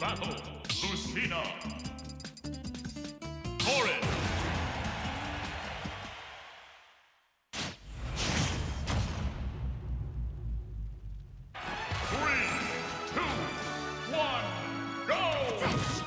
battle, Lucina. Corin. Three, two, one, go!